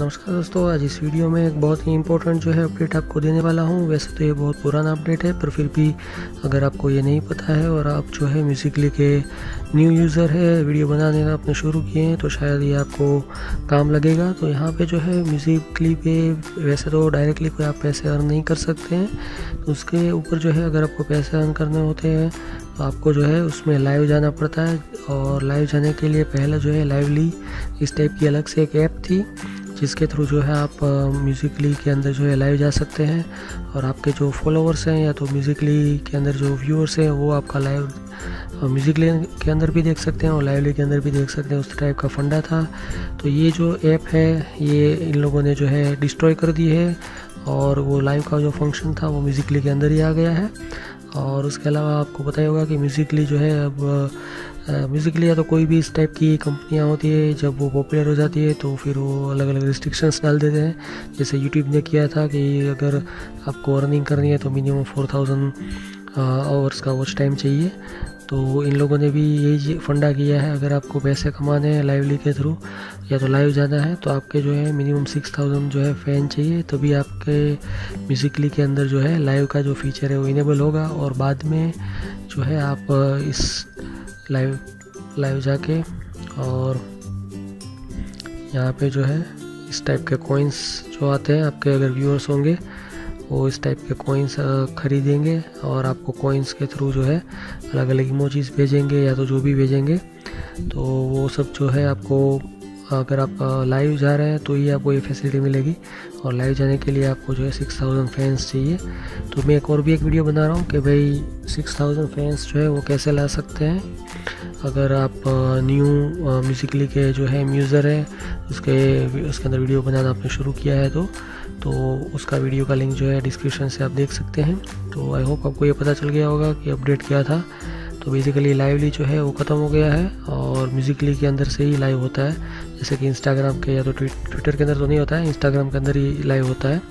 नमस्कार दोस्तों, आज इस वीडियो में एक बहुत ही इंपॉर्टेंट जो है अपडेट आपको देने वाला हूँ। वैसे तो ये बहुत पुराना अपडेट है, पर फिर भी अगर आपको ये नहीं पता है और आप जो है म्यूजिकली के न्यू यूज़र है वीडियो बनाने का आपने शुरू किए हैं तो शायद ये आपको काम लगेगा। तो यहाँ पे जो है म्यूजिकली पे वैसे तो डायरेक्टली कोई आप पैसे अर्न नहीं कर सकते हैं। तो उसके ऊपर जो है अगर आपको पैसे अर्न करने होते हैं तो आपको जो है उसमें लाइव जाना पड़ता है। और लाइव जाने के लिए पहले जो है लाइवली इस टाइप की अलग से एक ऐप थी। जिसके थ्रू जो है आप म्यूज़िकली के अंदर जो है लाइव जा सकते हैं और आपके जो फॉलोअर्स हैं या तो म्यूज़िकली के अंदर जो व्यूअर्स हैं, वो आपका लाइव म्यूज़िकली के अंदर भी देख सकते हैं और लाइवली के अंदर भी देख सकते हैं। उस टाइप का फंडा था। तो ये जो ऐप है, ये इन लोगों ने जो है डिस्ट्रॉय कर दी है और वो लाइव का जो फ़ंक्शन था, वो म्यूज़िकली के अंदर ही आ गया है। और उसके अलावा आपको पता ही होगा कि म्यूज़िकली जो है अब म्यूज़िकली या तो कोई भी इस टाइप की कंपनियाँ होती है, जब वो पॉपुलर हो जाती है तो फिर वो अलग अलग रिस्ट्रिक्शंस डाल देते हैं। जैसे यूट्यूब ने किया था कि अगर आपको अर्निंग करनी है तो मिनिमम फोर थाउज़ेंड आवर्स का वॉच टाइम चाहिए। तो इन लोगों ने भी यही फंडा किया है, अगर आपको पैसे कमाने हैं लाइवली के थ्रू या तो लाइव जाना है तो आपके जो है मिनिमम सिक्स थाउज़ेंड जो है फ़ैन चाहिए, तभी आपके म्यूज़िकली के अंदर जो है लाइव का जो फीचर है वो इनेबल होगा, और बाद में जो है आप इस लाइव लाइव जाके और यहाँ पे जो है, इस टाइप के कॉइन्स जो आते हैं, आपके अगर व्यूअर्स होंगे, वो इस टाइप के कॉइन्स ख़रीदेंगे और आपको कॉइन्स के थ्रू जो है अलग अलग इमोजीज भेजेंगे या तो जो भी भेजेंगे। तो वो सब जो है आपको अगर आप लाइव जा रहे हैं तो ही आपको ये फैसिलिटी मिलेगी। और लाइव जाने के लिए आपको जो है सिक्स थाउज़ेंड फैंस चाहिए। तो मैं एक और भी एक वीडियो बना रहा हूँ कि भाई सिक्स थाउज़ेंड फैंस जो है वो कैसे ला सकते हैं। अगर आप न्यू म्यूज़िकली के जो है म्यूज़र है, उसके उसके अंदर वीडियो बनाना आपने शुरू किया है तो तो उसका वीडियो का लिंक जो है डिस्क्रिप्शन से आप देख सकते हैं। तो आई होप आपको ये पता चल गया होगा कि अपडेट क्या था। तो बेसिकली लाइवली जो है वो ख़त्म हो गया है और म्यूज़िकली के अंदर से ही लाइव होता है। जैसे कि इंस्टाग्राम के या तो ट्विटर के अंदर तो नहीं होता है इंस्टाग्राम के अंदर ही लाइव होता है।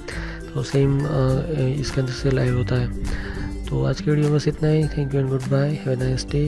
तो सेम इसके अंदर से लाइव होता है। तो आज के वीडियो में बस इतना ही। Thank you and goodbye have nice day